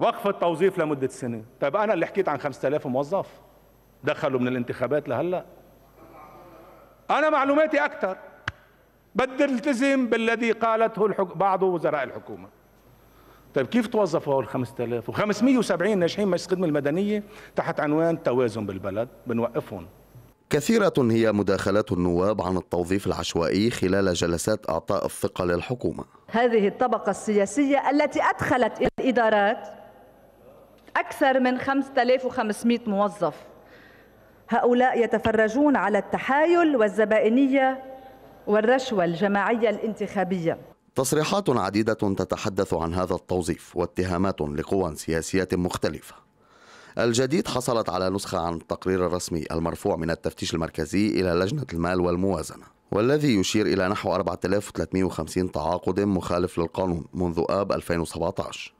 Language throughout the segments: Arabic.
وقف التوظيف لمدة سنة طيب أنا اللي حكيت عن 5000 موظف دخلوا من الانتخابات لهلأ. أنا معلوماتي أكثر بدي التزم بالذي قالته الحك... بعض وزراء الحكومة. طيب كيف توظفوا هول 5000 و570 ناجحين مجلس الخدمة المدنية تحت عنوان توازن بالبلد بنوقفهم. كثيرة هي مداخلات النواب عن التوظيف العشوائي خلال جلسات إعطاء الثقة للحكومة. هذه الطبقة السياسية التي أدخلت إلى الإدارات أكثر من 5500 موظف. هؤلاء يتفرجون على التحايل والزبائنية والرشوة الجماعية الانتخابية. تصريحات عديدة تتحدث عن هذا التوظيف واتهامات لقوى سياسية مختلفة. الجديد حصلت على نسخة عن التقرير الرسمي المرفوع من التفتيش المركزي إلى لجنة المال والموازنة والذي يشير إلى نحو 4350 تعاقد مخالف للقانون منذ آب 2017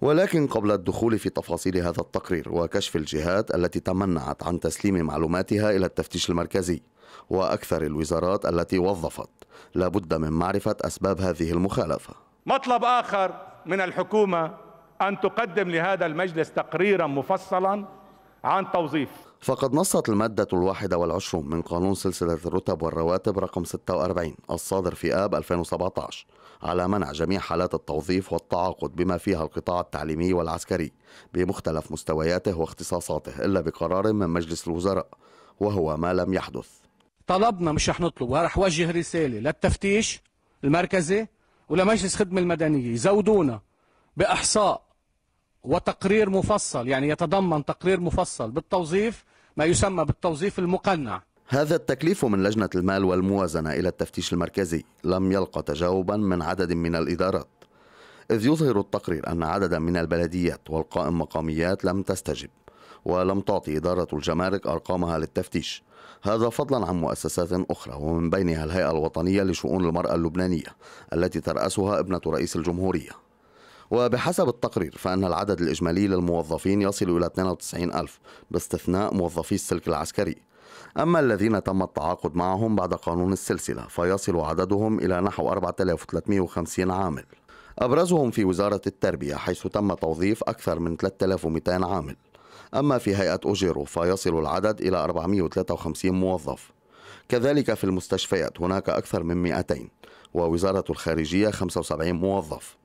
ولكن قبل الدخول في تفاصيل هذا التقرير وكشف الجهات التي تمنعت عن تسليم معلوماتها إلى التفتيش المركزي وأكثر الوزارات التي وظفت لابد من معرفة أسباب هذه المخالفة. مطلب آخر من الحكومة أن تقدم لهذا المجلس تقريرا مفصلا عن توظيف. فقد نصت المادة الواحدة والعشرون من قانون سلسلة الرتب والرواتب رقم 46 الصادر في آب 2017 على منع جميع حالات التوظيف والتعاقد بما فيها القطاع التعليمي والعسكري بمختلف مستوياته واختصاصاته إلا بقرار من مجلس الوزراء وهو ما لم يحدث. طلبنا مش رح نطلب ورح وجه رسالة للتفتيش المركزي ولمجلس خدمة المدنية يزودونا بإحصاء وتقرير مفصل يعني يتضمن تقرير مفصل بالتوظيف ما يسمى بالتوظيف المقنع. هذا التكليف من لجنة المال والموازنة إلى التفتيش المركزي. لم يلقى تجاوبا من عدد من الإدارات. إذ يظهر التقرير أن عددا من البلديات والقائم مقاميات لم تستجب ولم تعطي إدارة الجمارك أرقامها للتفتيش. هذا فضلا عن مؤسسات أخرى ومن بينها الهيئة الوطنية لشؤون المرأة اللبنانية التي ترأسها ابنة رئيس الجمهورية. وبحسب التقرير فإن العدد الإجمالي للموظفين يصل إلى 92 ألف باستثناء موظفي السلك العسكري. أما الذين تم التعاقد معهم بعد قانون السلسلة فيصل عددهم إلى نحو 4350 عامل. أبرزهم في وزارة التربية حيث تم توظيف أكثر من 3200 عامل. أما في هيئة أوجيرو فيصل العدد إلى 453 موظف. كذلك في المستشفيات هناك أكثر من 200 ووزارة الخارجية 75 موظف.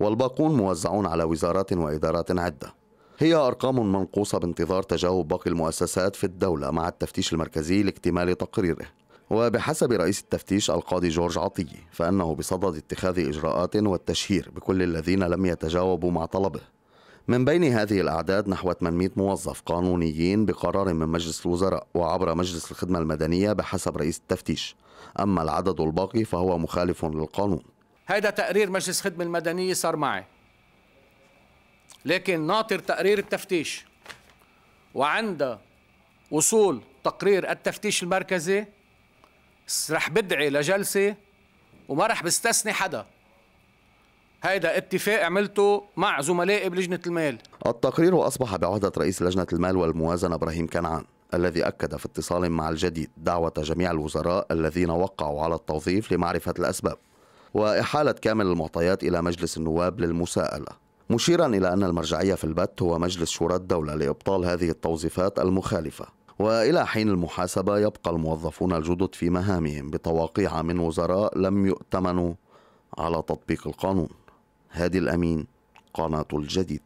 والباقون موزعون على وزارات وإدارات عدة. هي أرقام منقوصة بانتظار تجاوب باقي المؤسسات في الدولة مع التفتيش المركزي لاكتمال تقريره. وبحسب رئيس التفتيش القاضي جورج عطية فإنه بصدد اتخاذ إجراءات والتشهير بكل الذين لم يتجاوبوا مع طلبه. من بين هذه الأعداد نحو 800 موظف قانونيين بقرار من مجلس الوزراء وعبر مجلس الخدمة المدنية بحسب رئيس التفتيش. أما العدد الباقي فهو مخالف للقانون. هيدا تقرير مجلس الخدمة المدنية صار معي. لكن ناطر تقرير التفتيش وعند وصول تقرير التفتيش المركزي رح بدعي لجلسة وما رح بستثني حدا. هيدا اتفاق عملته مع زملائي بلجنة المال. التقرير أصبح بعهدة رئيس لجنة المال والموازنة إبراهيم كنعان الذي أكد في اتصال مع الجديد دعوة جميع الوزراء الذين وقعوا على التوظيف لمعرفة الأسباب. وإحالة كامل المعطيات إلى مجلس النواب للمساءلة. مشيرا إلى أن المرجعية في البت هو مجلس شورى الدولة لإبطال هذه التوظيفات المخالفة. وإلى حين المحاسبة يبقى الموظفون الجدد في مهامهم بتواقيع من وزراء لم يؤتمنوا على تطبيق القانون. هادي الأمين قناة الجديد.